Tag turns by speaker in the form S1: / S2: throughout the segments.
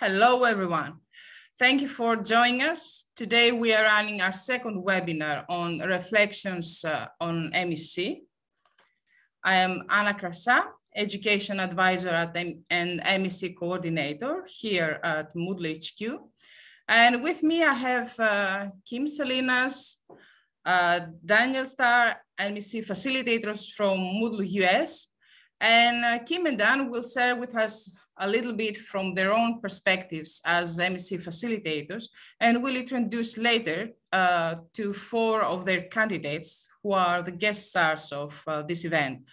S1: Hello, everyone. Thank you for joining us. Today, we are running our second webinar on reflections uh, on MEC. I am Anna Krasa, Education Advisor at M and MEC Coordinator here at Moodle HQ. And with me, I have uh, Kim Salinas, uh, Daniel Starr, MEC facilitators from Moodle US. And uh, Kim and Dan will share with us a little bit from their own perspectives as MEC facilitators, and will introduce later uh, to four of their candidates who are the guest stars of uh, this event.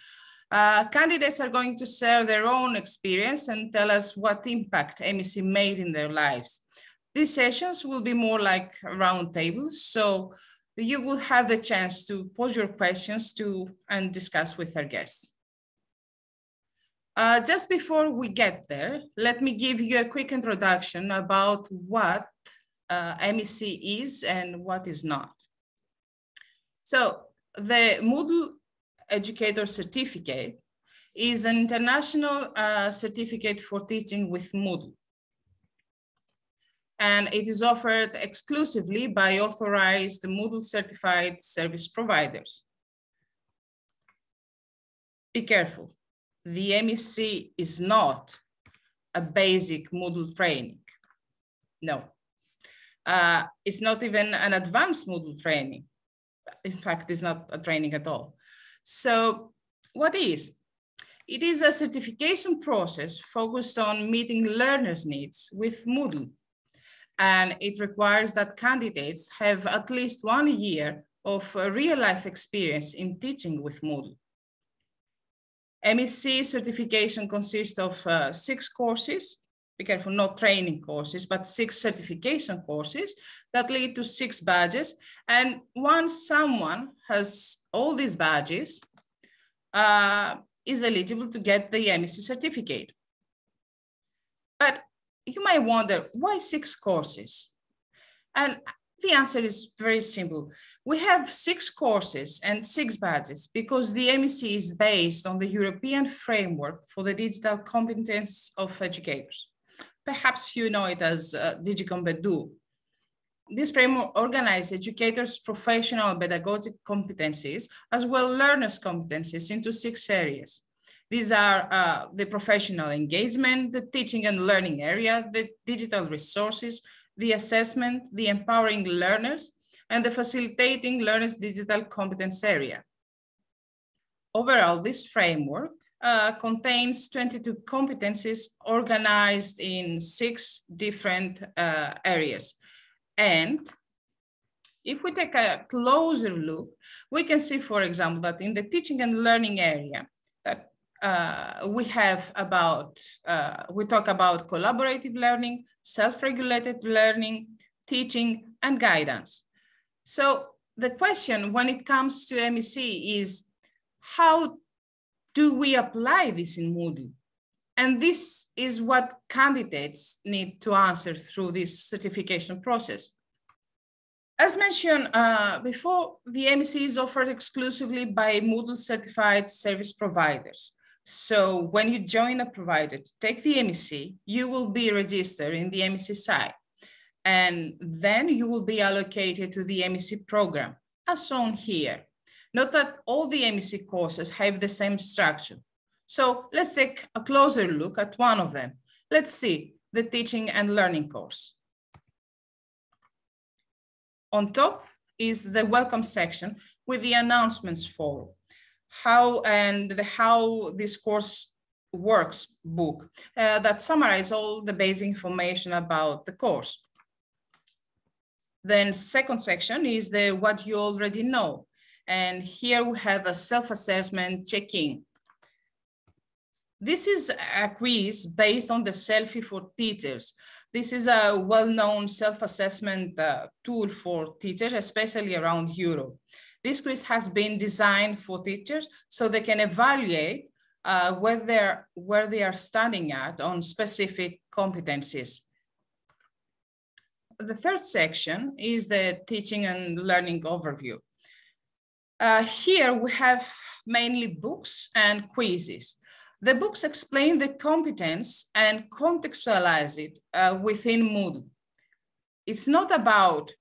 S1: Uh, candidates are going to share their own experience and tell us what impact MEC made in their lives. These sessions will be more like roundtables, so you will have the chance to pose your questions to and discuss with our guests. Uh, just before we get there, let me give you a quick introduction about what uh, MEC is and what is not. So the Moodle Educator Certificate is an international uh, certificate for teaching with Moodle. And it is offered exclusively by authorized Moodle certified service providers. Be careful the MEC is not a basic Moodle training. No. Uh, it's not even an advanced Moodle training. In fact, it's not a training at all. So what is? It is a certification process focused on meeting learners' needs with Moodle. And it requires that candidates have at least one year of real life experience in teaching with Moodle. MEC certification consists of uh, six courses, be careful, not training courses, but six certification courses that lead to six badges. And once someone has all these badges, uh, is eligible to get the MEC certificate. But you might wonder, why six courses? And the answer is very simple. We have six courses and six badges because the MEC is based on the European framework for the digital competence of educators. Perhaps you know it as uh, DigiCompEdu. This framework organizes educators' professional pedagogic competencies as well learners' competencies into six areas. These are uh, the professional engagement, the teaching and learning area, the digital resources, the assessment, the empowering learners, and the facilitating learners' digital competence area. Overall, this framework uh, contains 22 competencies organized in six different uh, areas. And if we take a closer look, we can see, for example, that in the teaching and learning area, that uh, we have about, uh, we talk about collaborative learning, self-regulated learning, teaching, and guidance. So the question when it comes to MEC is, how do we apply this in Moodle? And this is what candidates need to answer through this certification process. As mentioned uh, before, the MEC is offered exclusively by Moodle certified service providers. So when you join a provider to take the MEC, you will be registered in the MEC site. And then you will be allocated to the MEC program, as shown here. Note that all the MEC courses have the same structure. So let's take a closer look at one of them. Let's see the teaching and learning course. On top is the welcome section with the announcements for how and the how this course works book uh, that summarize all the basic information about the course. Then second section is the what you already know. And here we have a self-assessment check-in. This is a quiz based on the Selfie for Teachers. This is a well-known self-assessment uh, tool for teachers, especially around Europe. This quiz has been designed for teachers so they can evaluate uh, where, they're, where they are studying at on specific competencies. The third section is the teaching and learning overview. Uh, here we have mainly books and quizzes. The books explain the competence and contextualize it uh, within Moodle. It's not about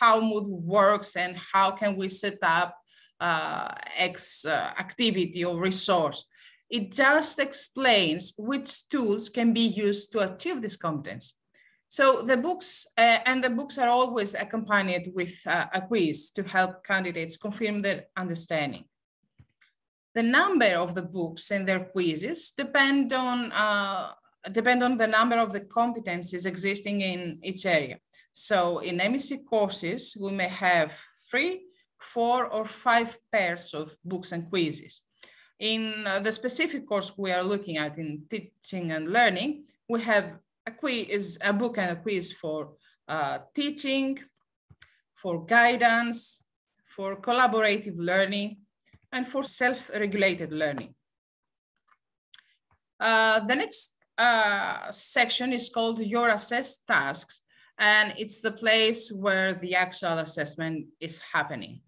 S1: how Moodle works and how can we set up uh, X uh, activity or resource. It just explains which tools can be used to achieve this competence. So the books, uh, and the books are always accompanied with uh, a quiz to help candidates confirm their understanding. The number of the books and their quizzes depend on, uh, depend on the number of the competencies existing in each area. So in MEC courses, we may have three, four, or five pairs of books and quizzes. In uh, the specific course we are looking at in teaching and learning, we have a quiz, is a book and a quiz for uh, teaching, for guidance, for collaborative learning, and for self-regulated learning. Uh, the next uh, section is called Your Assessed Tasks, and it's the place where the actual assessment is happening.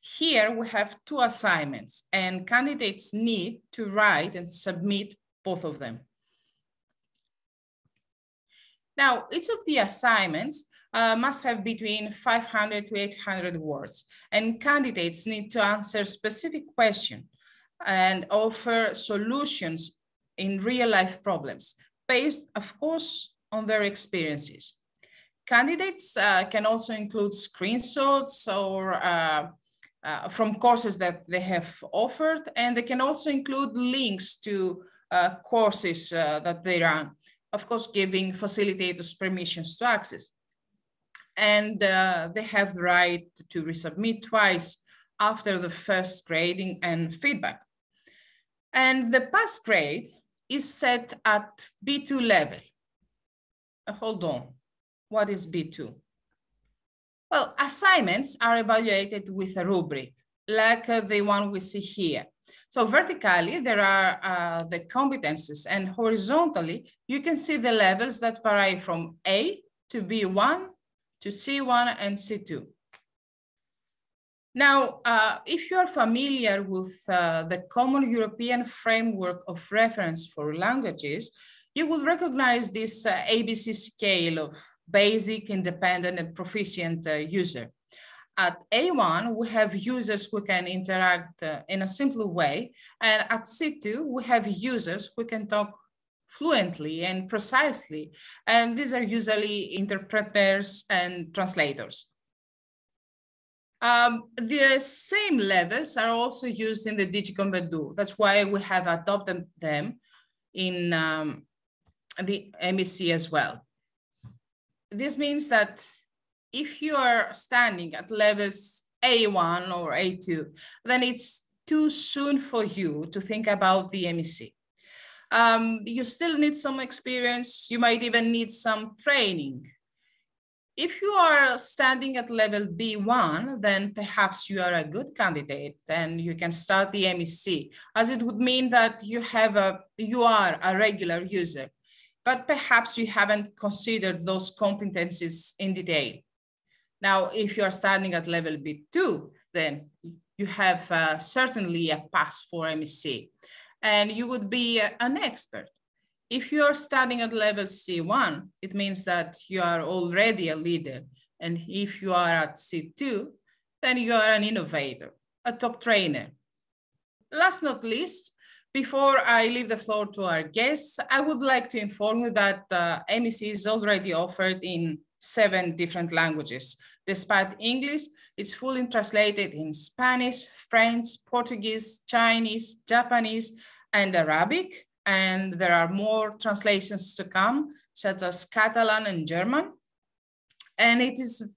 S1: Here we have two assignments and candidates need to write and submit both of them. Now, each of the assignments uh, must have between 500 to 800 words, and candidates need to answer specific questions and offer solutions in real life problems based, of course, on their experiences. Candidates uh, can also include screenshots or uh, uh, from courses that they have offered, and they can also include links to uh, courses uh, that they run, of course, giving facilitators permissions to access. And uh, they have the right to resubmit twice after the first grading and feedback. And the pass grade is set at B2 level. Uh, hold on, what is B2? Well, assignments are evaluated with a rubric, like uh, the one we see here. So vertically, there are uh, the competences, and horizontally, you can see the levels that vary from A to B1 to C1 and C2. Now, uh, if you're familiar with uh, the Common European Framework of Reference for Languages, you will recognize this uh, ABC scale of basic, independent, and proficient uh, user. At A1, we have users who can interact uh, in a simple way. And at C2, we have users who can talk fluently and precisely. And these are usually interpreters and translators. Um, the same levels are also used in the DigCompEdu. That's why we have adopted them in um, the MEC as well this means that if you are standing at levels A1 or A2, then it's too soon for you to think about the MEC. Um, you still need some experience. You might even need some training. If you are standing at level B1, then perhaps you are a good candidate and you can start the MEC, as it would mean that you have a you are a regular user but perhaps you haven't considered those competencies in detail. Now, if you are starting at level B2, then you have uh, certainly a pass for MEC and you would be a, an expert. If you are starting at level C1, it means that you are already a leader. And if you are at C2, then you are an innovator, a top trainer. Last not least, before I leave the floor to our guests, I would like to inform you that uh, MEC is already offered in seven different languages. Despite English, it's fully translated in Spanish, French, Portuguese, Chinese, Japanese, and Arabic. And there are more translations to come, such as Catalan and German. And it is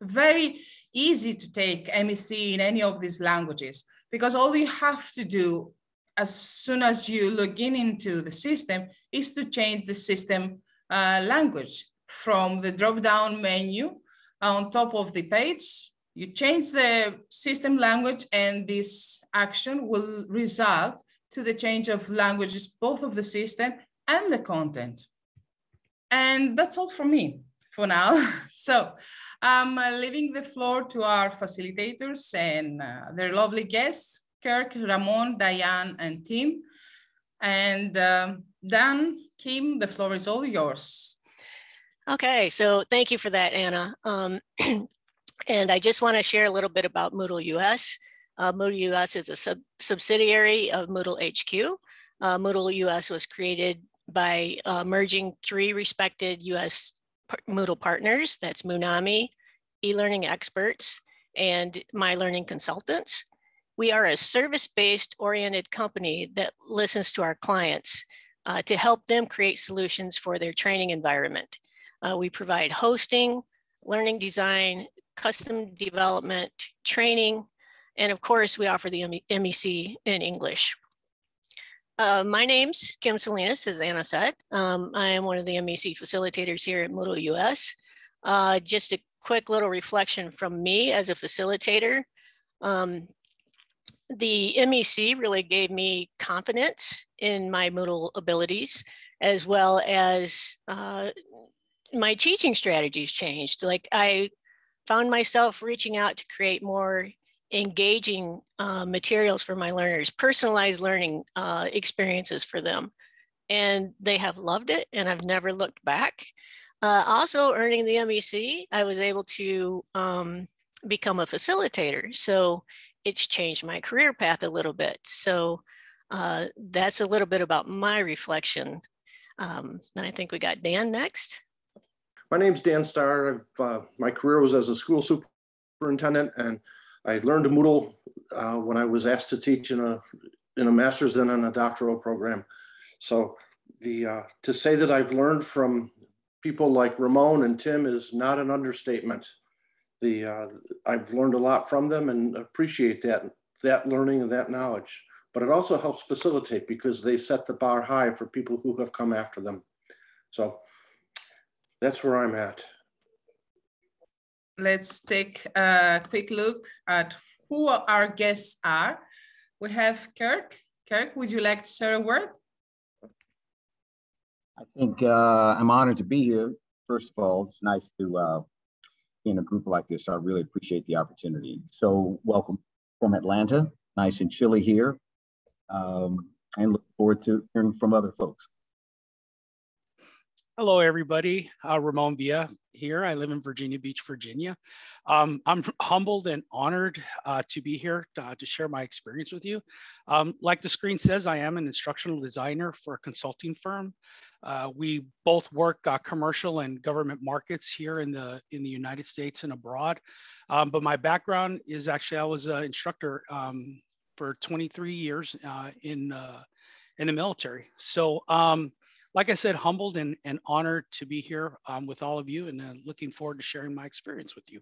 S1: very easy to take MEC in any of these languages because all you have to do as soon as you log in into the system is to change the system uh, language from the drop-down menu on top of the page. You change the system language and this action will result to the change of languages, both of the system and the content. And that's all from me for now. so I'm uh, leaving the floor to our facilitators and uh, their lovely guests Kirk, Ramon, Diane, and Tim And um, Dan, Kim, the floor is all yours.
S2: Okay, so thank you for that, Anna. Um, and I just want to share a little bit about Moodle US. Uh, Moodle US is a sub subsidiary of Moodle HQ. Uh, Moodle US was created by uh, merging three respected US Moodle partners, that's Moonami, e-learning experts, and My Learning Consultants. We are a service-based oriented company that listens to our clients uh, to help them create solutions for their training environment. Uh, we provide hosting, learning design, custom development, training, and of course, we offer the MEC in English. Uh, my name's Kim Salinas, as Anna said. Um, I am one of the MEC facilitators here at Moodle US. Uh, just a quick little reflection from me as a facilitator. Um, the MEC really gave me confidence in my Moodle abilities, as well as uh, my teaching strategies changed. Like I found myself reaching out to create more engaging uh, materials for my learners, personalized learning uh, experiences for them. And they have loved it and I've never looked back. Uh, also earning the MEC, I was able to um, become a facilitator. So it's changed my career path a little bit. So uh, that's a little bit about my reflection. Um, and I think we got Dan next.
S3: My name's Dan Starr. Uh, my career was as a school superintendent and I learned Moodle uh, when I was asked to teach in a in a master's and in a doctoral program. So the uh, to say that I've learned from people like Ramon and Tim is not an understatement. The uh, I've learned a lot from them and appreciate that that learning and that knowledge. But it also helps facilitate because they set the bar high for people who have come after them. So that's where I'm at
S1: let's take a quick look at who our guests are. We have Kirk. Kirk, would you like to share a word?
S4: I think uh, I'm honored to be here. First of all, it's nice to uh, be in a group like this. So I really appreciate the opportunity. So welcome from Atlanta. Nice and chilly here. Um, and look forward to hearing from other folks.
S5: Hello, everybody. Uh, Ramon Villa here. I live in Virginia Beach, Virginia. Um, I'm humbled and honored uh, to be here to, uh, to, share my experience with you. Um, like the screen says, I am an instructional designer for a consulting firm. Uh, we both work uh, commercial and government markets here in the in the United States and abroad. Um, but my background is actually I was an instructor um, for 23 years uh, in in the military. So um, like I said, humbled and, and honored to be here um, with all of you and uh, looking forward to sharing my experience with you.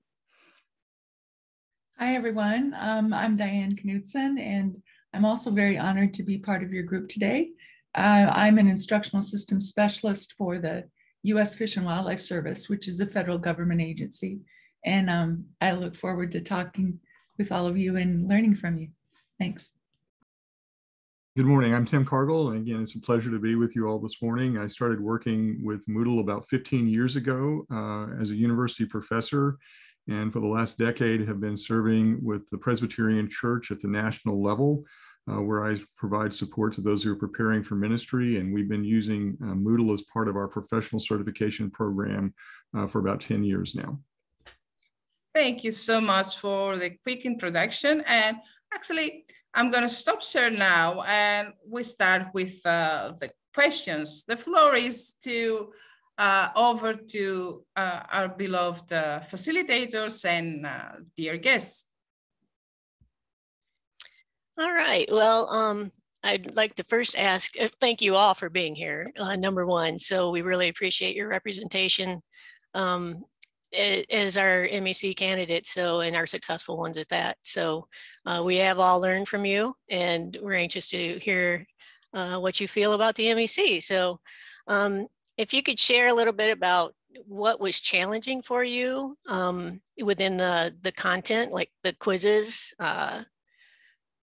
S6: Hi, everyone. Um, I'm Diane Knudsen, and I'm also very honored to be part of your group today. Uh, I'm an instructional systems specialist for the U.S. Fish and Wildlife Service, which is a federal government agency. And um, I look forward to talking with all of you and learning from you. Thanks.
S7: Good morning. I'm Tim Cargill, and again, it's a pleasure to be with you all this morning. I started working with Moodle about 15 years ago uh, as a university professor, and for the last decade have been serving with the Presbyterian Church at the national level, uh, where I provide support to those who are preparing for ministry. And we've been using uh, Moodle as part of our professional certification program uh, for about 10 years now.
S1: Thank you so much for the quick introduction. And actually, I'm going to stop share now and we start with uh, the questions. The floor is to uh, over to uh, our beloved uh, facilitators and uh, dear guests.
S2: All right. Well, um, I'd like to first ask, uh, thank you all for being here, number one. So we really appreciate your representation. Um, as our MEC candidate, so and our successful ones at that. So uh, we have all learned from you, and we're anxious to hear uh, what you feel about the MEC. So um, if you could share a little bit about what was challenging for you um, within the the content, like the quizzes, uh,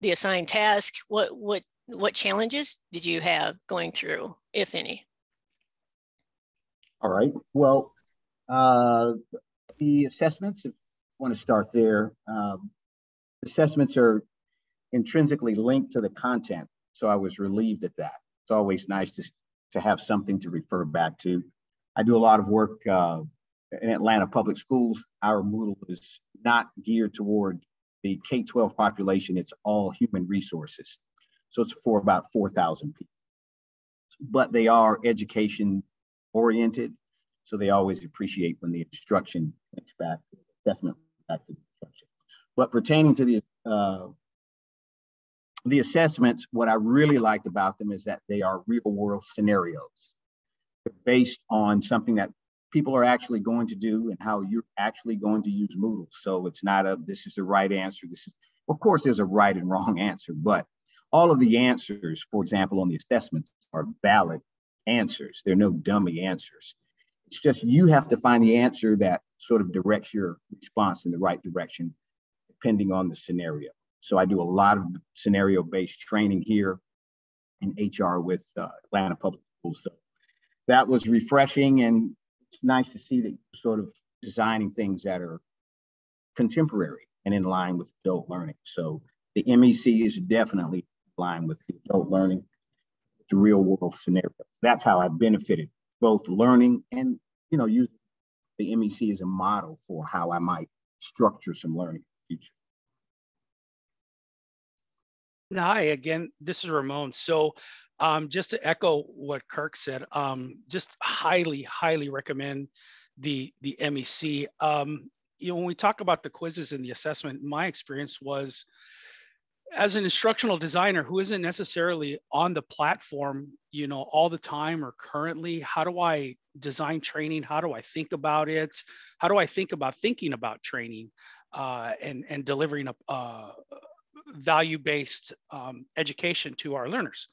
S2: the assigned task. What what what challenges did you have going through, if any?
S4: All right. Well, uh, the assessments, if you want to start there, um, assessments are intrinsically linked to the content. So I was relieved at that. it's always nice to, to have something to refer back to. I do a lot of work uh, in Atlanta public schools. Our Moodle is not geared toward the K-12 population. It's all human resources. So it's for about 4,000 people. But they are education oriented. So they always appreciate when the instruction gets back, assessment back to the instruction. But pertaining to the uh, the assessments, what I really liked about them is that they are real world scenarios. They're based on something that people are actually going to do and how you're actually going to use Moodle. So it's not a, this is the right answer. This is, of course, there's a right and wrong answer, but all of the answers, for example, on the assessments are valid answers. They're no dummy answers. It's just you have to find the answer that sort of directs your response in the right direction, depending on the scenario. So I do a lot of scenario based training here in HR with uh, Atlanta Public Schools. So that was refreshing and it's nice to see that sort of designing things that are contemporary and in line with adult learning. So the MEC is definitely in line with the adult learning, the real world scenario. That's how I benefited both learning and you know use the MEC as a model for how I might structure some learning in the future.
S5: Hi again, this is Ramon. So um, just to echo what Kirk said, um, just highly, highly recommend the the MEC. Um, you know, when we talk about the quizzes and the assessment, my experience was as an instructional designer who isn't necessarily on the platform, you know, all the time or currently, how do I design training? How do I think about it? How do I think about thinking about training uh, and and delivering a, uh, value-based um, education to our learners.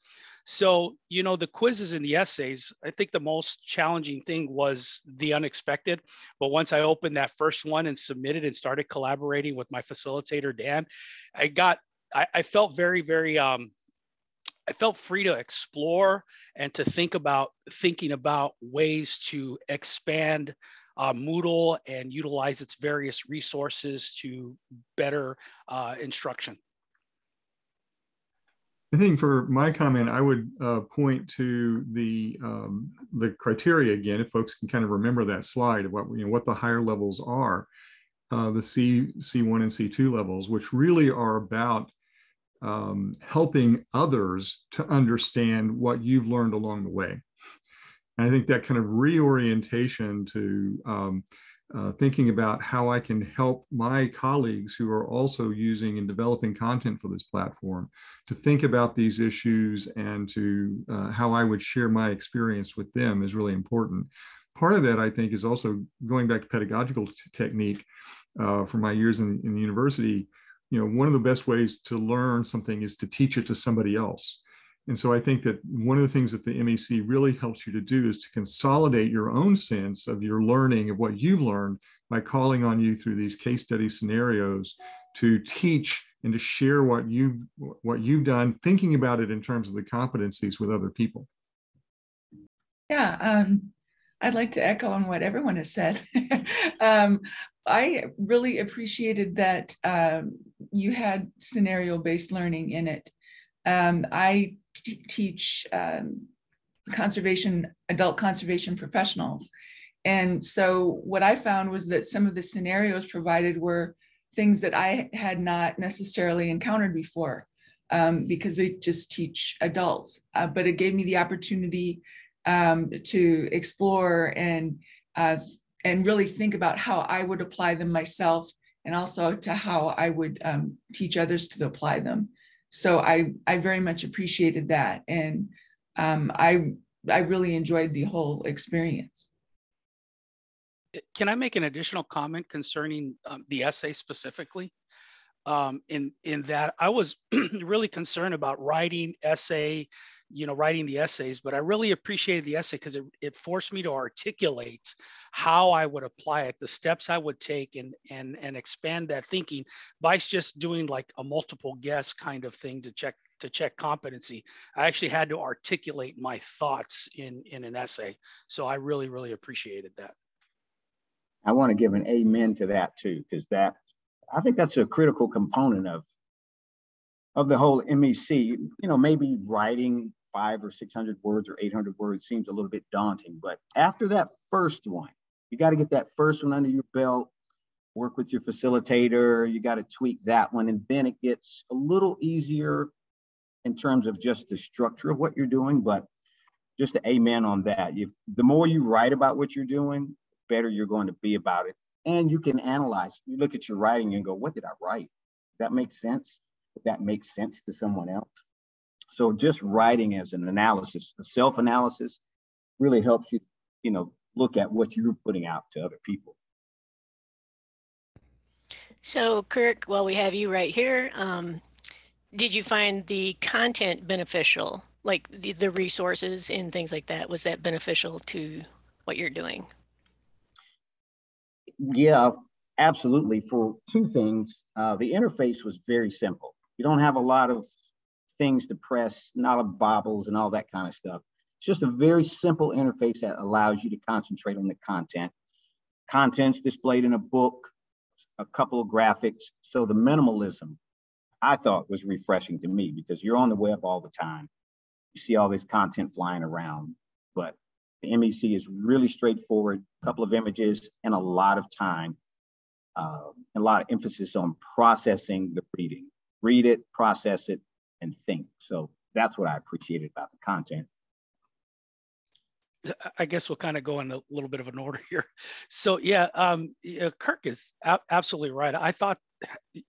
S5: So, you know, the quizzes and the essays, I think the most challenging thing was the unexpected. But once I opened that first one and submitted and started collaborating with my facilitator, Dan, I got, I, I felt very, very, um, I felt free to explore and to think about thinking about ways to expand uh, Moodle and utilize its various resources to better uh, instruction.
S7: I think for my comment, I would uh, point to the um, the criteria again, if folks can kind of remember that slide of what you know what the higher levels are, uh, the C C1 and C2 levels, which really are about um, helping others to understand what you've learned along the way. And I think that kind of reorientation to um, uh, thinking about how I can help my colleagues who are also using and developing content for this platform to think about these issues and to uh, how I would share my experience with them is really important. Part of that, I think, is also going back to pedagogical technique uh, from my years in, in university. You know, one of the best ways to learn something is to teach it to somebody else. And so I think that one of the things that the MEC really helps you to do is to consolidate your own sense of your learning of what you've learned by calling on you through these case study scenarios to teach and to share what you what you've done, thinking about it in terms of the competencies with other people.
S6: Yeah, um, I'd like to echo on what everyone has said. um, I really appreciated that um, you had scenario based learning in it. Um, I teach um, conservation, adult conservation professionals. And so what I found was that some of the scenarios provided were things that I had not necessarily encountered before um, because they just teach adults. Uh, but it gave me the opportunity um, to explore and uh, and really think about how I would apply them myself and also to how I would um, teach others to apply them so I I very much appreciated that, and um, I I really enjoyed the whole experience.
S5: Can I make an additional comment concerning um, the essay specifically? Um, in in that I was really concerned about writing essay you know writing the essays but i really appreciated the essay because it, it forced me to articulate how i would apply it the steps i would take and and and expand that thinking by just doing like a multiple guess kind of thing to check to check competency. I actually had to articulate my thoughts in in an essay so i really really appreciated that.
S4: I want to give an amen to that too because that i think that's a critical component of of the whole mec you know maybe writing five or 600 words or 800 words seems a little bit daunting. But after that first one, you got to get that first one under your belt, work with your facilitator. You got to tweak that one. And then it gets a little easier in terms of just the structure of what you're doing. But just to amen on that, if the more you write about what you're doing, better you're going to be about it. And you can analyze. You look at your writing and go, what did I write? That makes sense. That makes sense to someone else. So just writing as an analysis, a self-analysis, really helps you, you know, look at what you're putting out to other people.
S2: So Kirk, while we have you right here, um, did you find the content beneficial, like the, the resources and things like that? Was that beneficial to what you're doing?
S4: Yeah, absolutely. For two things, uh, the interface was very simple. You don't have a lot of things to press, not a bobbles and all that kind of stuff. It's just a very simple interface that allows you to concentrate on the content. Content's displayed in a book, a couple of graphics. So the minimalism I thought was refreshing to me because you're on the web all the time. You see all this content flying around, but the MEC is really straightforward, a couple of images and a lot of time, uh, a lot of emphasis on processing the reading. Read it, process it, and think. So that's what I appreciated about the content.
S5: I guess we'll kind of go in a little bit of an order here. So yeah, um, Kirk is absolutely right. I thought,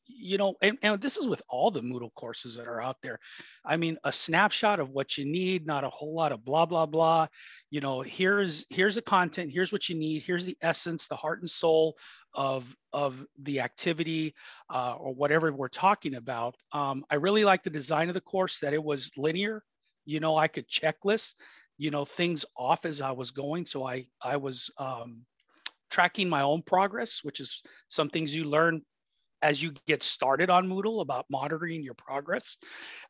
S5: you know, and, and this is with all the Moodle courses that are out there. I mean, a snapshot of what you need, not a whole lot of blah blah blah. You know, here's here's the content, here's what you need, here's the essence, the heart and soul of of the activity uh, or whatever we're talking about. Um, I really like the design of the course that it was linear. You know, I could checklist you know things off as I was going. So I I was um, tracking my own progress, which is some things you learn as you get started on Moodle about monitoring your progress.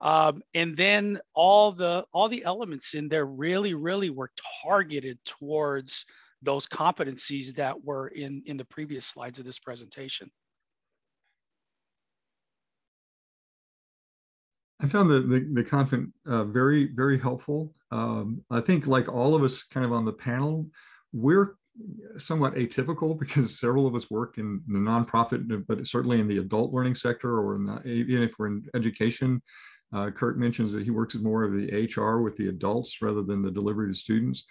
S5: Um, and then all the all the elements in there really really were targeted towards those competencies that were in in the previous slides of this presentation.
S7: I found the, the, the content uh, very, very helpful. Um, I think like all of us kind of on the panel, we're somewhat atypical because several of us work in the nonprofit, but certainly in the adult learning sector or in the, even if we're in education. Uh, Kurt mentions that he works more of the HR with the adults rather than the delivery to students.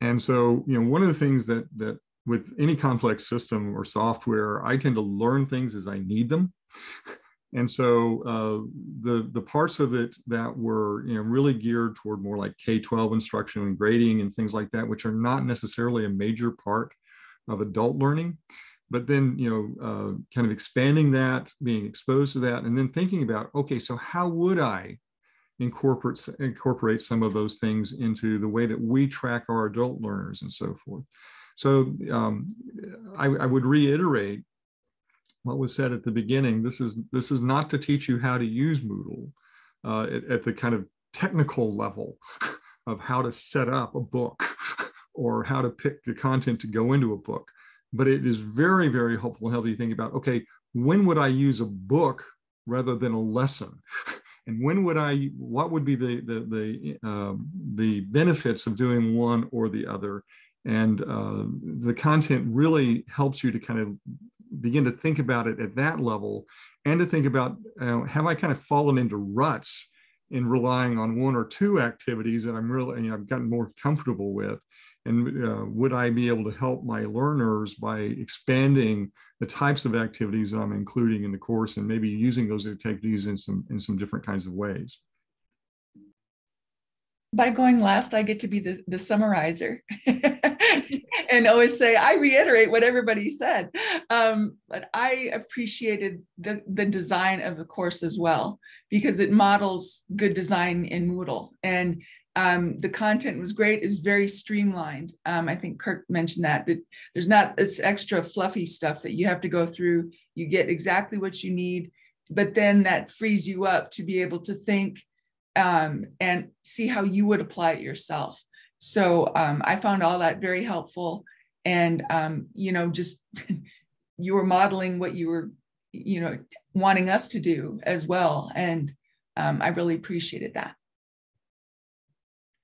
S7: And so, you know, one of the things that that with any complex system or software, I tend to learn things as I need them. And so uh, the the parts of it that were you know really geared toward more like K-12 instruction and grading and things like that, which are not necessarily a major part of adult learning, but then you know uh, kind of expanding that, being exposed to that, and then thinking about okay, so how would I incorporate incorporate some of those things into the way that we track our adult learners and so forth. So um, I, I would reiterate what was said at the beginning. This is this is not to teach you how to use Moodle uh, at, at, the kind of technical level of how to set up a book or how to pick the content to go into a book. But it is very, very helpful to help you think about, okay, when would I use a book rather than a lesson? And when would I, what would be the, the, the, uh, the benefits of doing one or the other? And uh, the content really helps you to kind of begin to think about it at that level and to think about uh, have I kind of fallen into ruts in relying on one or two activities that I'm really, you know, I've gotten more comfortable with. And uh, would I be able to help my learners by expanding the types of activities that I'm including in the course and maybe using those activities in some, in some different kinds of ways?
S6: by going last, I get to be the, the summarizer and always say, I reiterate what everybody said. Um, but I appreciated the, the design of the course as well, because it models good design in Moodle. And um, the content was great, it's very streamlined. Um, I think Kirk mentioned that, that there's not this extra fluffy stuff that you have to go through. You get exactly what you need, but then that frees you up to be able to think um, and see how you would apply it yourself. So um, I found all that very helpful. And, um, you know, just you were modeling what you were, you know, wanting us to do as well. And um, I really appreciated that.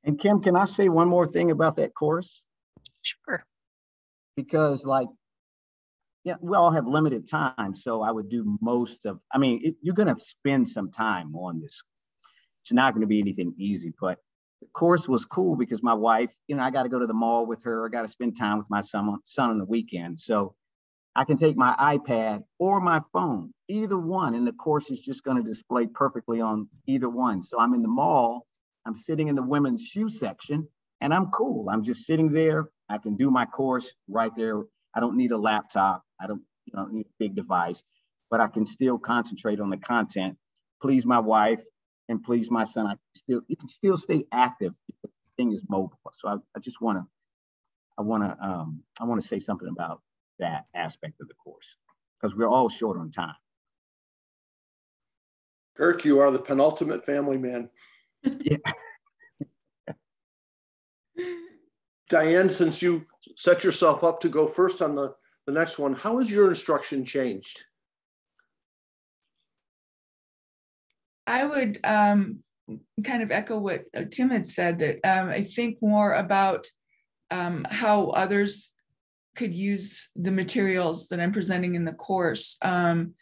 S4: And Kim, can I say one more thing about that course?
S2: Sure.
S4: Because like, yeah, we all have limited time. So I would do most of, I mean, it, you're going to spend some time on this. It's not going to be anything easy, but the course was cool because my wife, you know, I got to go to the mall with her. I got to spend time with my son, son on the weekend. So I can take my iPad or my phone, either one, and the course is just going to display perfectly on either one. So I'm in the mall, I'm sitting in the women's shoe section, and I'm cool. I'm just sitting there. I can do my course right there. I don't need a laptop. I don't, need a big device, but I can still concentrate on the content, please my wife, and please my son. I can still, you can still stay active. The thing is mobile. So I, I just want to, I want to, um, I want to say something about that aspect of the course because we're all short on time.
S3: Kirk, you are the penultimate family man.
S4: yeah.
S3: Diane, since you set yourself up to go first on the, the next one, how has your instruction changed?
S6: I would um, kind of echo what uh, Tim had said that um, I think more about um, how others could use the materials that I'm presenting in the course. Um,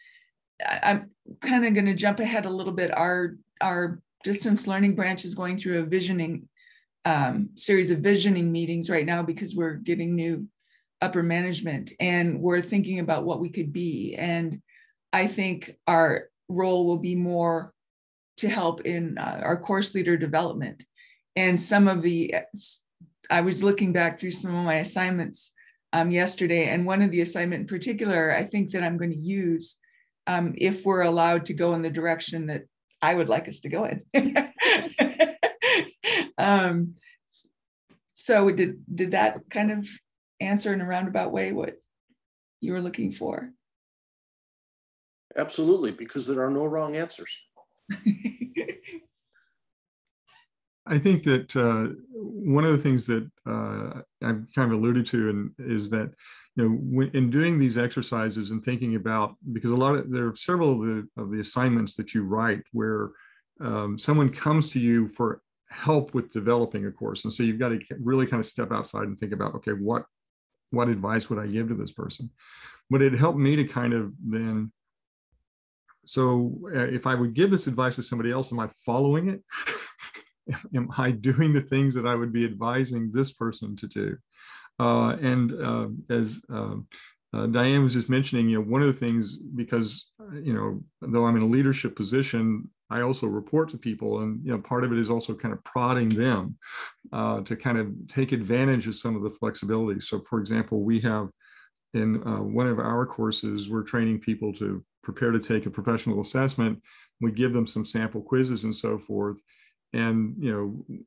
S6: I, am kind of going to jump ahead a little bit. Our our distance learning branch is going through a visioning um, series of visioning meetings right now because we're getting new upper management and we're thinking about what we could be. And I think our role will be more to help in uh, our course leader development. And some of the, I was looking back through some of my assignments um, yesterday. And one of the assignment in particular, I think that I'm going to use um, if we're allowed to go in the direction that I would like us to go in. um, so did did that kind of answer in a roundabout way what you were looking for?
S3: Absolutely, because there are no wrong answers.
S7: I think that uh, one of the things that uh, I've kind of alluded to and is that you know when, in doing these exercises and thinking about because a lot of there are several of the of the assignments that you write where um, someone comes to you for help with developing a course. And so you've got to really kind of step outside and think about okay what what advice would I give to this person? But it helped me to kind of then so uh, if I would give this advice to somebody else am I following it am I doing the things that I would be advising this person to do? Uh, and uh, as uh, uh, Diane was just mentioning, you know, one of the things because you know, though I'm in a leadership position, I also report to people, and you know, part of it is also kind of prodding them uh, to kind of take advantage of some of the flexibility. So, for example, we have in uh, one of our courses, we're training people to prepare to take a professional assessment. We give them some sample quizzes and so forth and you know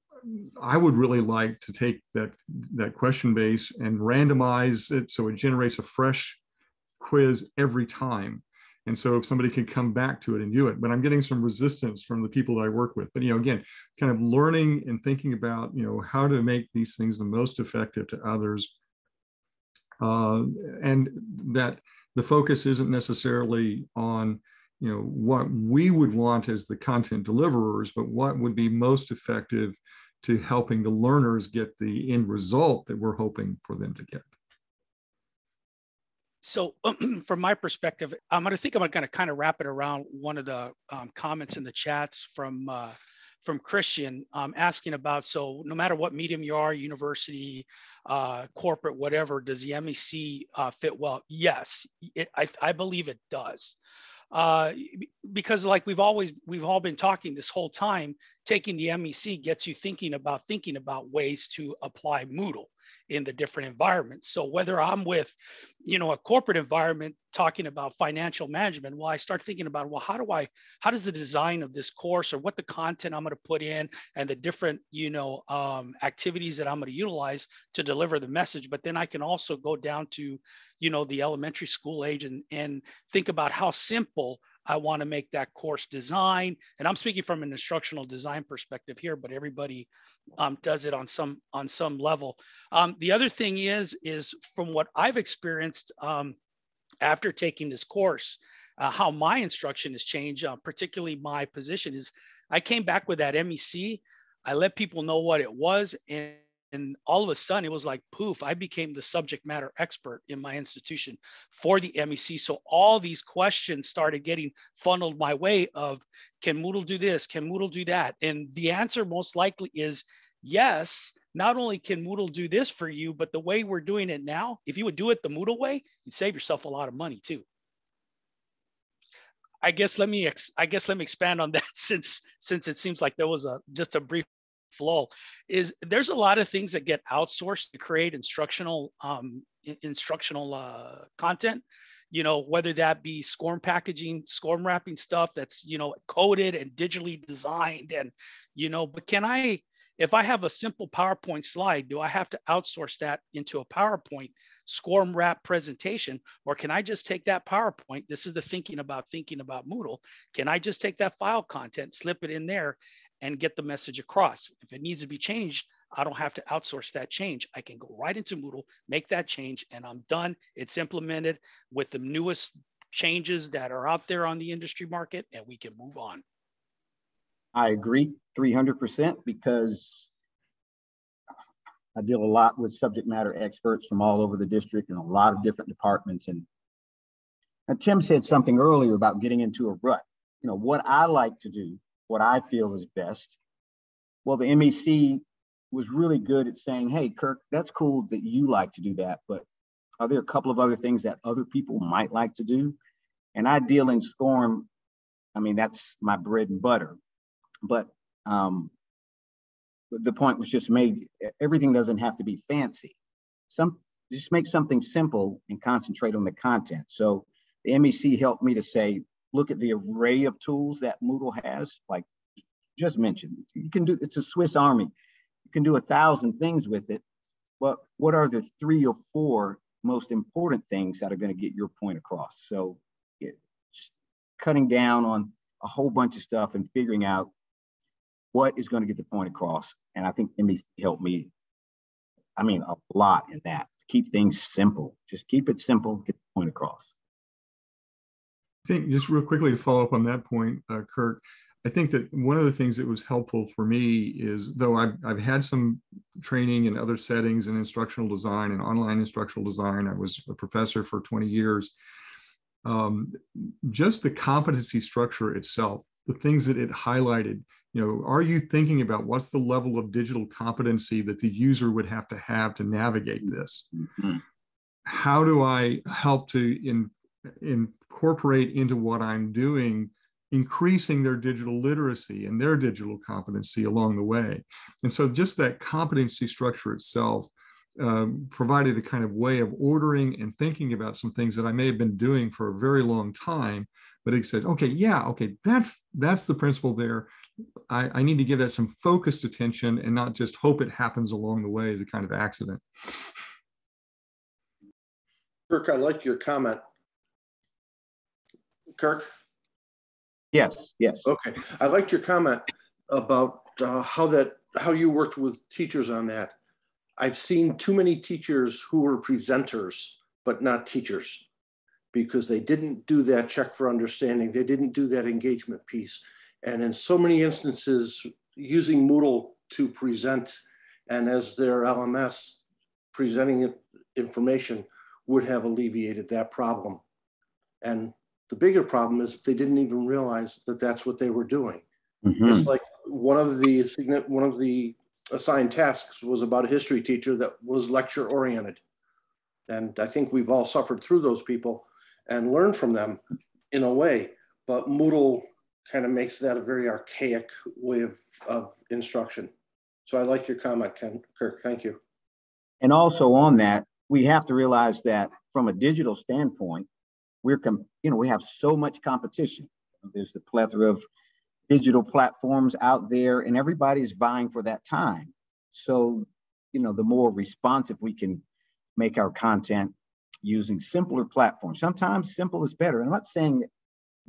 S7: I would really like to take that that question base and randomize it so it generates a fresh quiz every time. And so if somebody could come back to it and do it, but I'm getting some resistance from the people that I work with. But you know, again, kind of learning and thinking about you know how to make these things the most effective to others, uh, and that the focus isn't necessarily on you know what we would want as the content deliverers but what would be most effective to helping the learners get the end result that we're hoping for them to get.
S5: So from my perspective i'm going to think i'm going to kind of wrap it around one of the um, comments in the chats from uh, from christian um, asking about so no matter what medium you are university uh, corporate whatever does the mec uh, fit well? Yes it, I, I believe it does. Uh, because like we've always we've all been talking this whole time taking the mec gets you thinking about thinking about ways to apply moodle in the different environments. So whether I'm with, you know, a corporate environment talking about financial management, well, I start thinking about, well, how do I, how does the design of this course or what the content I'm going to put in and the different, you know, um, activities that I'm going to utilize to deliver the message. But then I can also go down to, you know, the elementary school age and, and think about how simple I want to make that course design. And I'm speaking from an instructional design perspective here, but everybody um, does it on some on some level. Um, the other thing is, is from what I've experienced um, after taking this course, uh, how my instruction has changed, uh, particularly my position is I came back with that MEC I let people know what it was. And, and all of a sudden it was like poof, I became the subject matter expert in my institution for the MEC. So all these questions started getting funneled my way of can Moodle do this? Can Moodle do that? And the answer most likely is yes, not only can Moodle do this for you, but the way we're doing it now, if you would do it the Moodle way, you'd save yourself a lot of money too. I guess let me I guess let me expand on that since since it seems like there was a just a brief flow is there's a lot of things that get outsourced to create instructional um, instructional uh, content you know whether that be SCORM packaging SCORM wrapping stuff that's you know coded and digitally designed and you know but can i if i have a simple powerpoint slide do i have to outsource that into a powerpoint SCORM wrap presentation, or can I just take that PowerPoint? This is the thinking about thinking about Moodle. Can I just take that file content, slip it in there, and get the message across? If it needs to be changed, I don't have to outsource that change. I can go right into Moodle, make that change, and I'm done. It's implemented with the newest changes that are out there on the industry market, and we can move on.
S4: I agree 300% because I deal a lot with subject matter experts from all over the district and a lot of different departments. And, Tim said something earlier about getting into a rut. You know, what I like to do, what I feel is best. Well, the MEC was really good at saying, hey, Kirk, that's cool that you like to do that, but are there a couple of other things that other people might like to do? And I deal in SCORM. I mean, that's my bread and butter. But um, the point was just made. Everything doesn't have to be fancy. Some just make something simple and concentrate on the content. So the MEC helped me to say, look at the array of tools that Moodle has. Like just mentioned, you can do. It's a Swiss Army. You can do a thousand things with it. But what are the three or four most important things that are going to get your point across? So it, cutting down on a whole bunch of stuff and figuring out what is going to get the point across. And I think MEC helped me, I mean, a lot in that. Keep things simple. Just keep it simple, get the point across.
S7: I think just real quickly to follow up on that point, uh, Kirk, I think that one of the things that was helpful for me is though I've, I've had some training in other settings in instructional design and online instructional design, I was a professor for 20 years. Um, just the competency structure itself, the things that it highlighted, you know, are you thinking about what's the level of digital competency that the user would have to have to navigate this? Mm-hmm. How do I help to in, incorporate into what I'm doing increasing their digital literacy and their digital competency along the way? And so just that competency structure itself um, provided a kind of way of ordering and thinking about some things that I may have been doing for a very long time. But it said, okay, yeah, okay, that's that's the principle there. I, I need to give that some focused attention and not just hope it happens along the way as a kind of accident.
S3: Kirk, I like your comment. Kirk?
S4: Yes, yes.
S3: Okay, I liked your comment about uh, how that how you worked with teachers on that. I've seen too many teachers who were presenters but not teachers because they didn't do that check for understanding. They didn't do that engagement piece. And in so many instances, using Moodle to present and as their LMS presenting information would have alleviated that problem. And the bigger problem is they didn't even realize that that's what they were doing. Mm-hmm. It's like one of the one of the assigned tasks was about a history teacher that was lecture oriented. And I think we've all suffered through those people and learned from them in a way. But Moodle kind of makes that a very archaic way of, of instruction. So I like your comment, Ken Kirk. Thank you.
S4: And also on that, we have to realize that from a digital standpoint, we're you know we have so much competition. There's the plethora of digital platforms out there, and everybody's vying for that time. So you know the more responsive we can make our content using simpler platforms. Sometimes simple is better. I'm not saying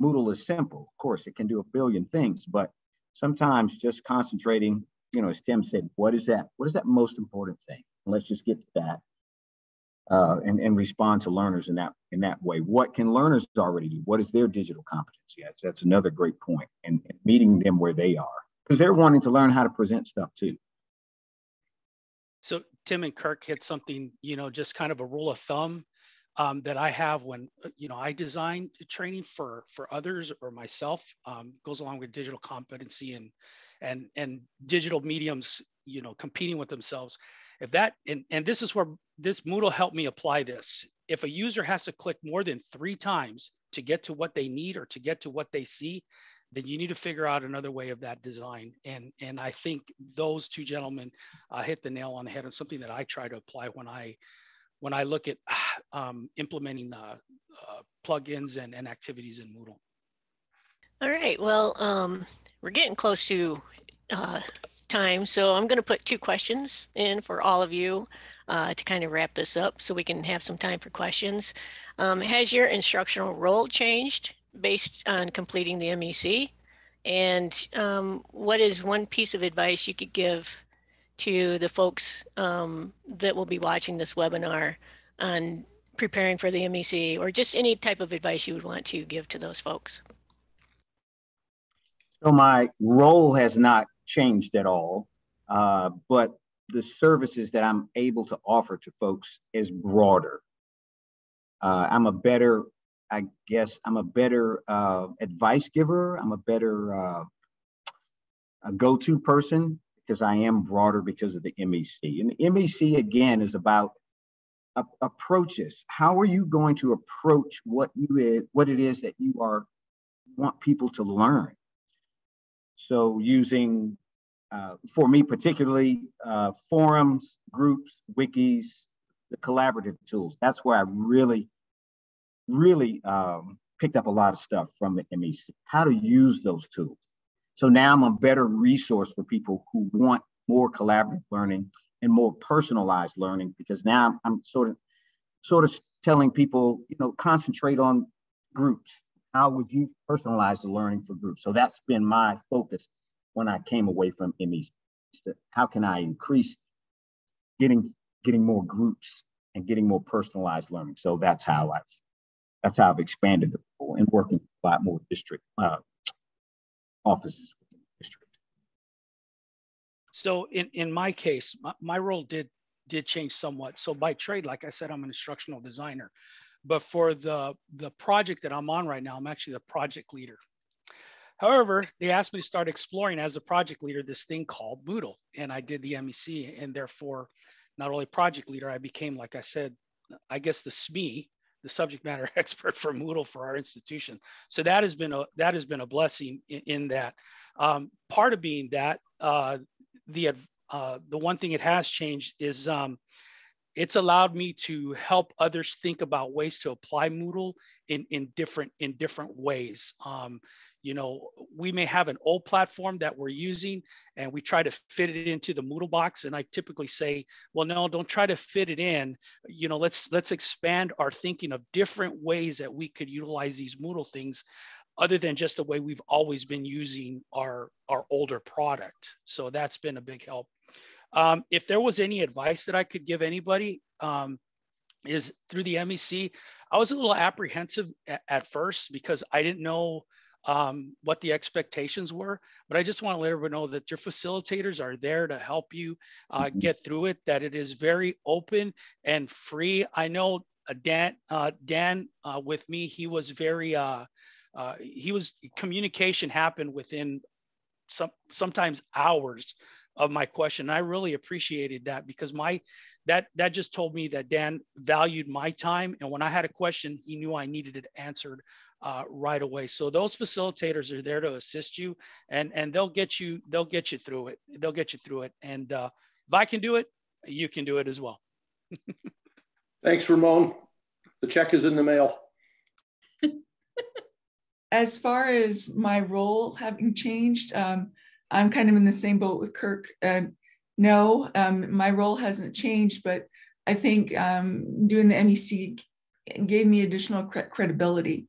S4: Moodle is simple. Of course, it can do a billion things, but sometimes just concentrating, you know, as Tim said, what is that? What is that most important thing? let's just get to that uh, and, and respond to learners in that in that way. What can learners already do? What is their digital competency? That's, that's another great point. And, and meeting them where they are, because they're wanting to learn how to present stuff too.
S5: So Tim and Kirk hit something, you know, just kind of a rule of thumb um, that I have when, you know, I design training for for others or myself um, goes along with digital competency and and and digital mediums, you know, competing with themselves. If that and and this is where this Moodle helped me apply this. If a user has to click more than three times to get to what they need or to get to what they see, then you need to figure out another way of that design. And, and I think those two gentlemen uh, hit the nail on the head on something that I try to apply when I when I look at um, implementing uh, uh, plugins and, and activities in Moodle.
S2: All right, well, um, we're getting close to uh, time, so I'm going to put two questions in for all of you uh, to kind of wrap this up so we can have some time for questions. Um, has your instructional role changed based on completing the MEC? And um, what is one piece of advice you could give to the folks um, that will be watching this webinar on preparing for the MEC or just any type of advice you would want to give to those folks?
S4: So my role has not changed at all, uh, but the services that I'm able to offer to folks is broader. Uh, I'm a better, I guess, I'm a better uh, advice giver. I'm a better uh, a go-to person because I am broader because of the MEC. And the MEC again is about approaches. How are you going to approach what you is, what it is that you are want people to learn? So using uh, for me particularly, uh, forums, groups, wikis, the collaborative tools. That's where I really, really um, picked up a lot of stuff from the MEC, how to use those tools. So now I'm a better resource for people who want more collaborative learning and more personalized learning because now I'm, I'm sort of sort of telling people, you know, concentrate on groups. How would you personalize the learning for groups? So that's been my focus when I came away from MEC. How can I increase getting getting more groups and getting more personalized learning? So that's how I've that's how I've expanded the pool and working a lot more district uh, offices within the district.
S5: So in, in my case, my, my role did did change somewhat. So by trade, like I said, I'm an instructional designer. But for the the project that I'm on right now, I'm actually the project leader. However, they asked me to start exploring as a project leader this thing called Moodle, and I did the MEC, and therefore, not only project leader, I became, like I said, I guess the SME, the subject matter expert for Moodle for our institution. So that has been a that has been a blessing in, in that. Um, part of being that, uh, the uh, the one thing it has changed is um, it's allowed me to help others think about ways to apply Moodle in in different in different ways. Um, you know, we may have an old platform that we're using and we try to fit it into the Moodle box. And I typically say, well, no, don't try to fit it in. You know, let's let's expand our thinking of different ways that we could utilize these Moodle things other than just the way we've always been using our, our older product. So that's been a big help. Um, if there was any advice that I could give anybody, um, is through the MEC, I was a little apprehensive at, at first because I didn't know um, what the expectations were. But I just want to let everyone know that your facilitators are there to help you uh, mm-hmm. get through it, that it is very open and free. I know uh, Dan, uh, Dan uh, with me, he was very, uh, uh, he was, communication happened within some, sometimes hours of my question. And I really appreciated that because my that that just told me that Dan valued my time, and when I had a question, he knew I needed it answered uh, right away. So those facilitators are there to assist you, and and they'll get you they'll get you through it. They'll get you through it. And uh, if I can do it, you can do it as well.
S3: Thanks, Ramon. The check is in the mail.
S6: as far as my role having changed, um, I'm kind of in the same boat with Kirk. Uh, no, um, my role hasn't changed, but I think um, doing the MEC gave me additional cre- credibility.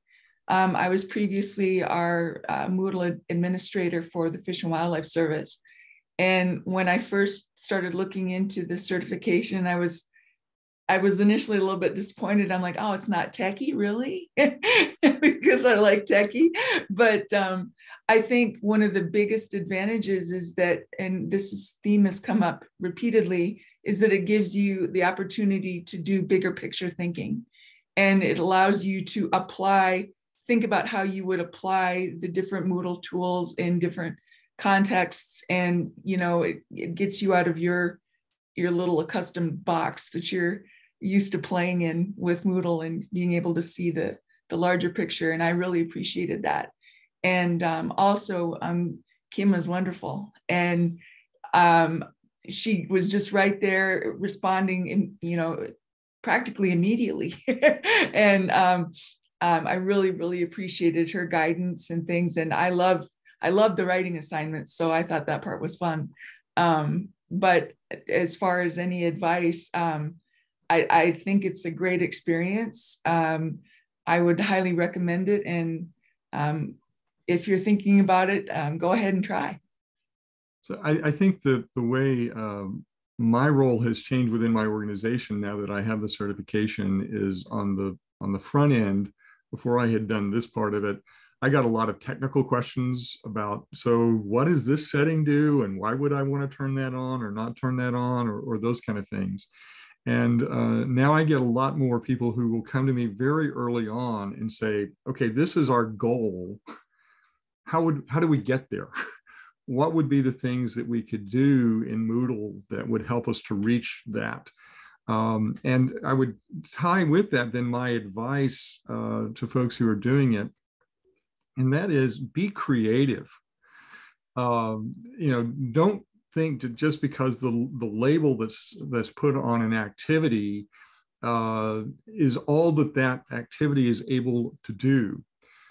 S6: Um, I was previously our uh, Moodle administrator for the Fish and Wildlife Service. And when I first started looking into the certification, I was I was initially a little bit disappointed. I'm like, oh, it's not techie, really? because I like techie. But um, I think one of the biggest advantages is that, and this is, theme has come up repeatedly, is that it gives you the opportunity to do bigger picture thinking. And it allows you to apply, think about how you would apply the different Moodle tools in different contexts. And, you know, it, it gets you out of your your little accustomed box that you're used to playing in with Moodle and being able to see the the larger picture. And I really appreciated that. And um, also, um, Kim was wonderful, and um, she was just right there responding, in you know, practically immediately. and um, um, I really, really appreciated her guidance and things. And I love I loved the writing assignments, so I thought that part was fun. Um, but as far as any advice, um, I, I think it's a great experience. Um, I would highly recommend it. And um, if you're thinking about it, um, go ahead and try.
S7: So I, I think that the way um, my role has changed within my organization now that I have the certification is on the on the front end. Before I had done this part of it, I got a lot of technical questions about so what does this setting do and why would I want to turn that on or not turn that on or, or those kind of things. And uh, now I get a lot more people who will come to me very early on and say, okay, this is our goal. How would how do we get there? what would be the things that we could do in Moodle that would help us to reach that? Um, and I would tie with that then my advice uh, to folks who are doing it, and that is be creative. Um, you know, don't think that just because the, the label that's that's put on an activity uh, is all that that activity is able to do.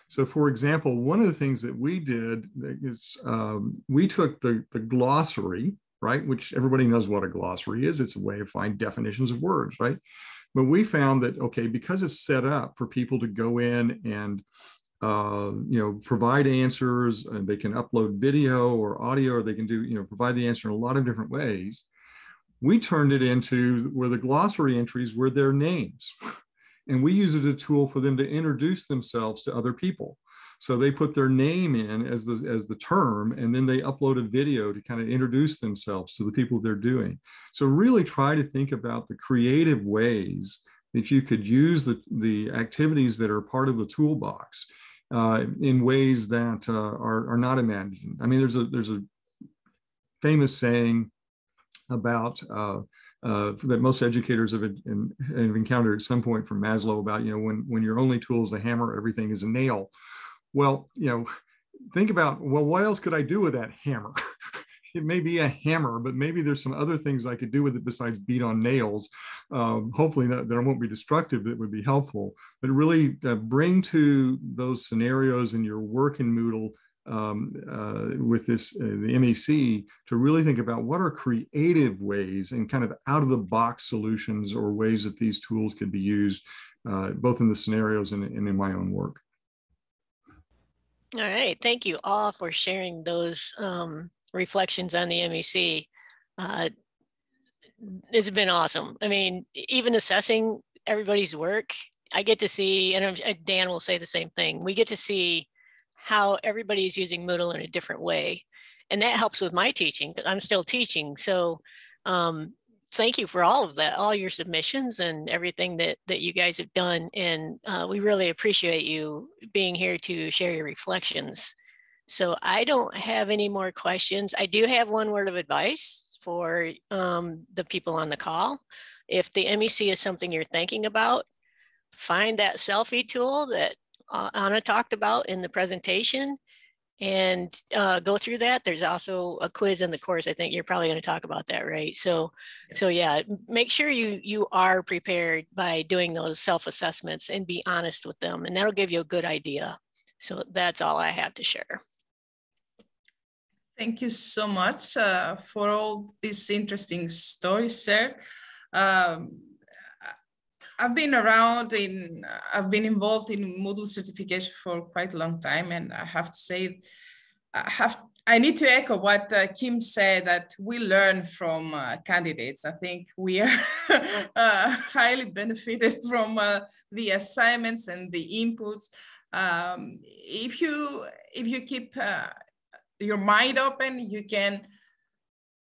S7: So, for example, one of the things that we did is um, we took the, the glossary, right, which everybody knows what a glossary is. It's a way of finding definitions of words, right? But we found that, okay, because it's set up for people to go in and uh, you know, provide answers and they can upload video or audio, or they can do, you know, provide the answer in a lot of different ways. We turned it into where the glossary entries were their names. and we use it as a tool for them to introduce themselves to other people. So they put their name in as the, as the term, and then they upload a video to kind of introduce themselves to the people they're doing. So really try to think about the creative ways that you could use the, the activities that are part of the toolbox uh, in ways that uh, are, are not imagined. I mean, there's a there's a famous saying about uh, uh, that most educators have, in, have encountered at some point from Maslow about you know when when your only tool is a hammer, everything is a nail. Well, you know, think about well, what else could I do with that hammer? it may be a hammer, but maybe there's some other things I could do with it besides beat on nails. Um, hopefully that, that won't be destructive, that would be helpful, but really uh, bring to those scenarios in your work in Moodle um, uh, with this, uh, the MEC, to really think about what are creative ways and kind of out of the box solutions or ways that these tools could be used, uh, both in the scenarios and, and in my own work.
S2: All right, thank you all for sharing those um, reflections on the MEC. Uh, it's been awesome. I mean, even assessing everybody's work, I get to see, and Dan will say the same thing. We get to see how everybody is using Moodle in a different way, and that helps with my teaching because I'm still teaching. So, um, thank you for all of that, all your submissions and everything that that you guys have done, and uh, we really appreciate you being here to share your reflections. So I don't have any more questions. I do have one word of advice for um, the people on the call. If the MEC is something you're thinking about, find that selfie tool that uh, Anna talked about in the presentation and uh, go through that. There's also a quiz in the course. I think you're probably going to talk about that, right? So, yeah. so yeah, make sure you you are prepared by doing those self assessments and be honest with them, and that'll give you a good idea. So that's all I have to share.
S1: Thank you so much uh, for all these interesting stories sir. Um, I've been around in, I've been involved in Moodle certification for quite a long time. And I have to say, I have, I need to echo what uh, Kim said that we learn from uh, candidates. I think we are uh, highly benefited from uh, the assignments and the inputs. Um, if you if you keep uh, your mind open, you can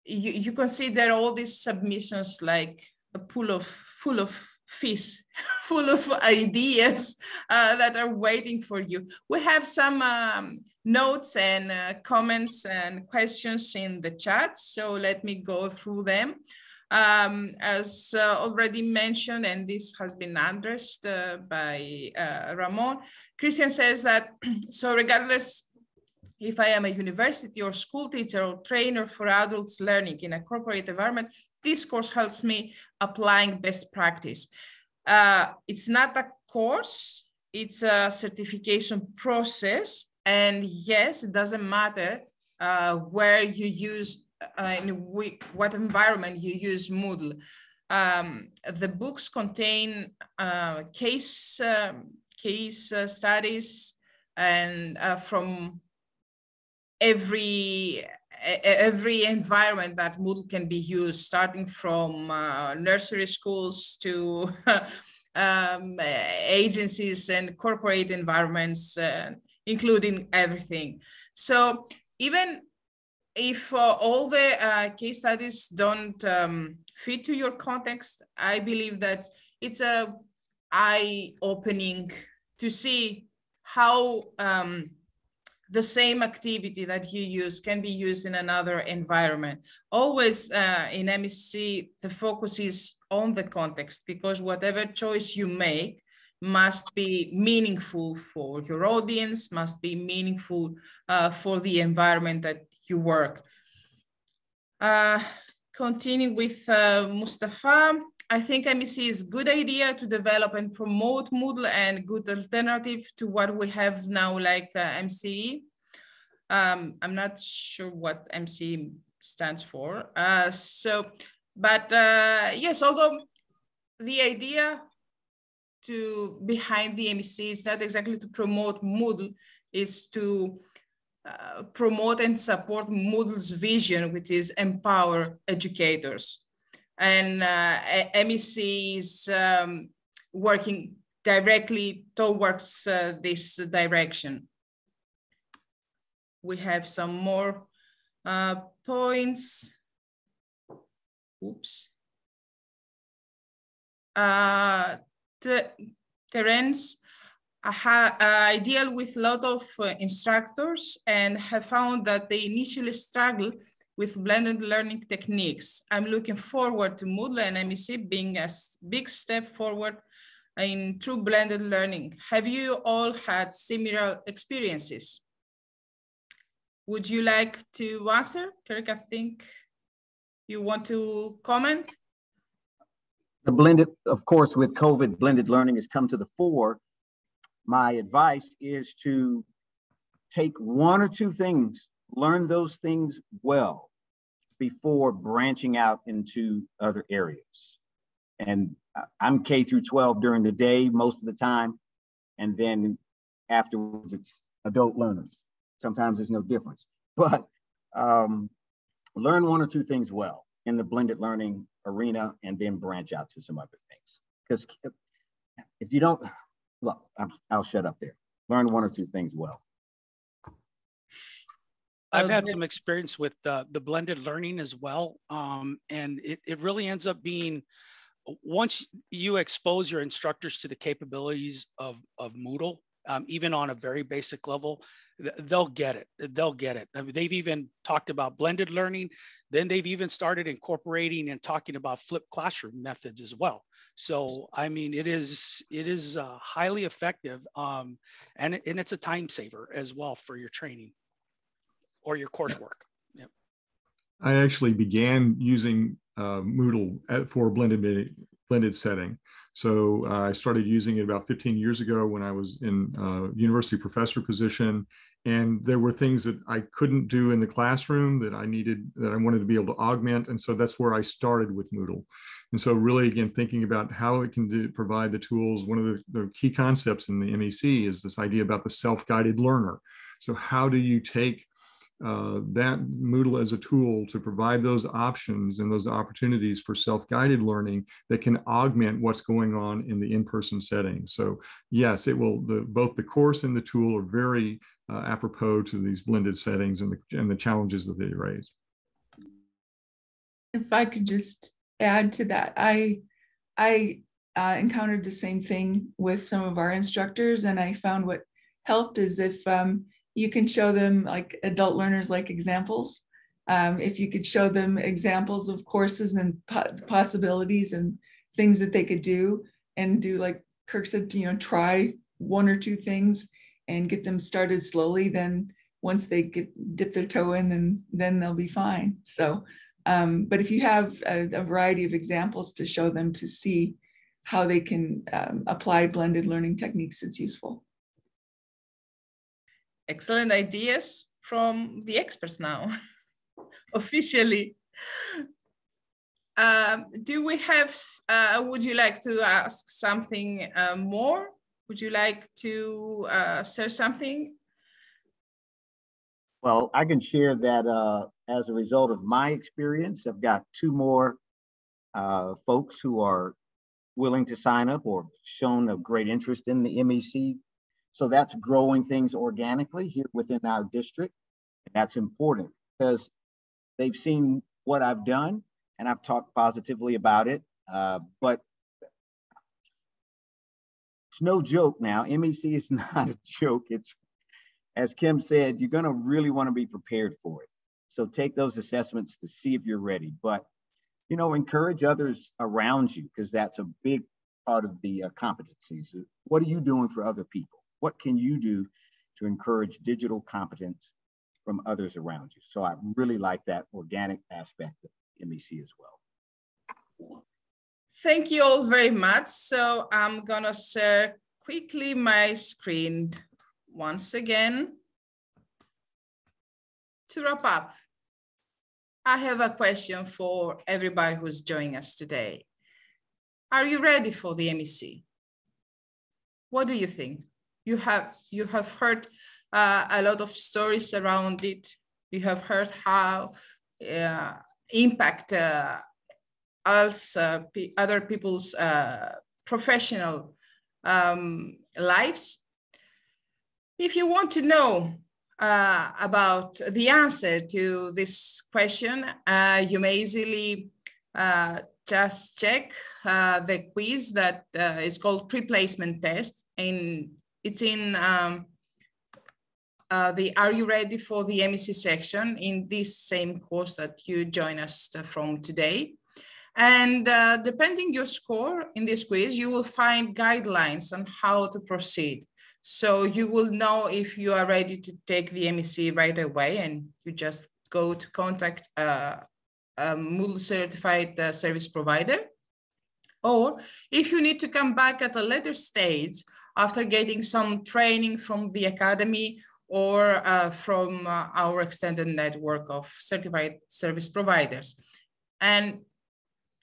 S1: you, you consider all these submissions like a pool of full of fish, full of ideas uh, that are waiting for you. We have some um, notes and uh, comments and questions in the chat, so let me go through them. Um, as uh, already mentioned, and this has been addressed uh, by uh, Ramon, Christian says that, so regardless if I am a university or school teacher or trainer for adults learning in a corporate environment, this course helps me applying best practice. Uh, it's not a course, it's a certification process. And yes, it doesn't matter uh, where you use, uh, in what environment you use Moodle. Um, the books contain uh, case, um, case uh, studies and uh, from every every environment that Moodle can be used, starting from uh, nursery schools to um, agencies and corporate environments, uh, including everything. So even if uh, all the uh, case studies don't um, fit to your context, I believe that it's a eye-opening to see how um, the same activity that you use can be used in another environment. Always uh, in MEC, the focus is on the context because whatever choice you make must be meaningful for your audience, must be meaningful uh, for the environment that you work. Uh, continuing with uh, Mustafa, I think MEC is a good idea to develop and promote Moodle and good alternative to what we have now like uh, MCE. Um, I'm not sure what MCE stands for. Uh, so, but uh, yes, although the idea to behind the MEC is not exactly to promote Moodle, is to uh, promote and support Moodle's vision, which is empower educators and uh, MEC is um, working directly towards uh, this direction. We have some more uh, points. Oops. Uh, Terence, I deal with a lot of uh, instructors and have found that they initially struggle with blended learning techniques. I'm looking forward to Moodle and MEC being a big step forward in true blended learning. Have you all had similar experiences? Would you like to answer? Kirk, I think you want to comment?
S4: The blended, of course, with COVID, blended learning has come to the fore. My advice is to take one or two things learn those things well before branching out into other areas. And I'm K through 12 during the day most of the time. And then afterwards, it's adult learners. Sometimes there's no difference. But um, learn one or two things well in the blended learning arena and then branch out to some other things. Because if, you don't, well, i I'll shut up there. Learn one or two things well.
S5: I've had some experience with uh, the blended learning as well. Um, and it, it really ends up being, once you expose your instructors to the capabilities of, of Moodle, um, even on a very basic level, they'll get it. They'll get it. I mean, they've even talked about blended learning. Then they've even started incorporating and talking about flipped classroom methods as well. So, I mean, it is it is uh, highly effective, um, and and it's a time saver as well for your training or your coursework. Yep.
S7: I actually began using uh, Moodle at, for blended blended setting. So uh, I started using it about 15 years ago when I was in uh, university professor position, and there were things that I couldn't do in the classroom that I needed that I wanted to be able to augment, and so that's where I started with Moodle. And so really, again, thinking about how it can do, provide the tools. One of the, the key concepts in the MEC is this idea about the self-guided learner. So how do you take uh, that Moodle as a tool to provide those options and those opportunities for self-guided learning that can augment what's going on in the in-person setting. So yes, it will, the, both the course and the tool are very uh, apropos to these blended settings and the, and the challenges that they raise.
S6: If I could just add to that, I, I uh, encountered the same thing with some of our instructors and I found what helped is if um, you can show them like adult learners like examples. Um, if you could show them examples of courses and po possibilities and things that they could do and do like Kirk said, you know, try one or two things and get them started slowly, then once they get dip their toe in, then then they'll be fine. So, um, but if you have a, a, variety of examples to show them to see how they can um, apply blended learning techniques, it's useful
S1: excellent ideas from the experts now, officially. Um, do we have, uh, would you like to ask something uh, more? Would you like to uh, share something?
S4: Well, I can share that uh, as a result of my experience, I've got two more uh, folks who are willing to sign up or shown a great interest in the MEC so that's growing things organically here within our district. And that's important because they've seen what I've done and I've talked positively about it. Uh, but it's no joke now. MEC is not a joke. It's, as Kim said, you're going to really want to be prepared for it. So take those assessments to see if you're ready. But, you know, encourage others around you because that's a big part of the uh, competencies. What are you doing for other people? What can you do to encourage digital competence from others around you? So I really like that organic aspect of MEC as well.
S1: Thank you all very much. So I'm gonna share quickly my screen once again. To wrap up, I have a question for everybody who's joining us today. Are you ready for the MEC? What do you think? You have you have heard uh, a lot of stories around it. You have heard how uh, impact uh, uh, other people's uh, professional um, lives. If you want to know uh, about the answer to this question, you may easily just check the quiz that is called pre-placement test in it's in um, uh, the Are You Ready for the MEC section in this same course that you join us from today. And uh, depending your score in this quiz, you will find guidelines on how to proceed. So you will know if you are ready to take the MEC right away and you just go to contact uh, a Moodle certified uh, service provider. Or if you need to come back at a later stage after getting some training from the academy or uh, from uh, our extended network of certified service providers and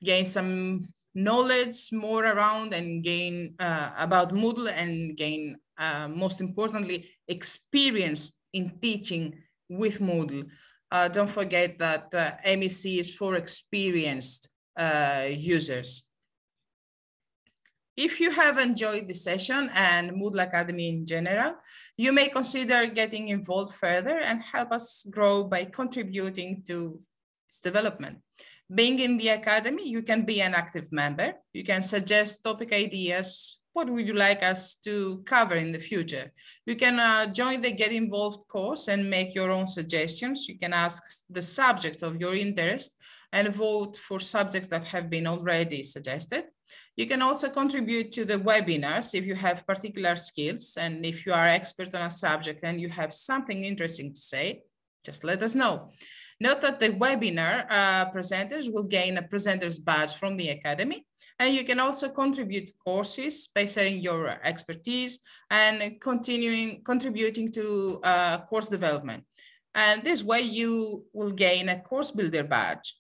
S1: gain some knowledge more around and gain uh, about Moodle and gain, uh, most importantly, experience in teaching with Moodle. Uh, don't forget that uh, MEC is for experienced users. If you have enjoyed the session and Moodle Academy in general, you may consider getting involved further and help us grow by contributing to its development. Being in the Academy, you can be an active member. You can suggest topic ideas. What would you like us to cover in the future? You can uh, join the Get Involved course and make your own suggestions. You can ask the subject of your interest and vote for subjects that have been already suggested. You can also contribute to the webinars if you have particular skills and if you are expert on a subject and you have something interesting to say, just let us know. Note that the webinar uh, presenters will gain a presenter's badge from the Academy, and you can also contribute courses by sharing your expertise and continuing contributing to uh, course development. And this way you will gain a course builder badge.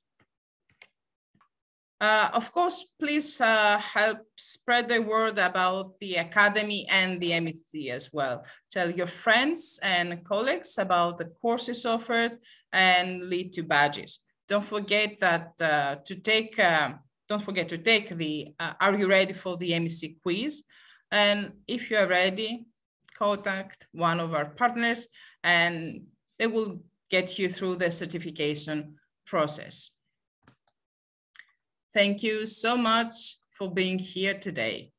S1: Uh, of course, please uh, help spread the word about the Academy and the MEC as well. Tell your friends and colleagues about the courses offered and lead to badges. Don't forget that uh, to take, uh, don't forget to take the uh, Are You Ready for the MEC quiz? And if you are ready, contact one of our partners and they will get you through the certification process. Thank you so much for being here today.